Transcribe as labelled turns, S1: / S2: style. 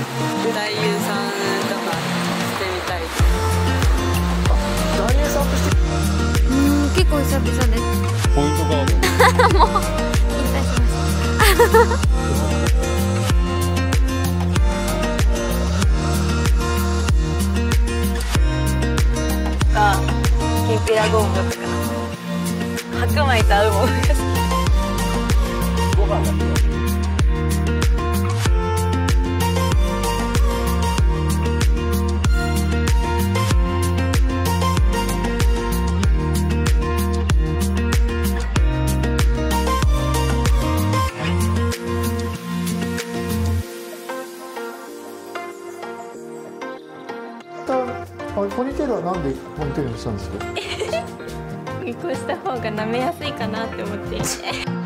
S1: 男優さんとかし
S2: て
S1: みたい
S3: 男優さんとして
S4: うん結構久々です
S5: ポイントガー
S6: ドもう引退しまし
S1: たきんぴらごんとか白米と合う。もが好き
S5: ご飯が好き
S3: ポニーテールはなんでポニーテールにしたんですか？
S6: こうした方が舐めやすいかなって思って。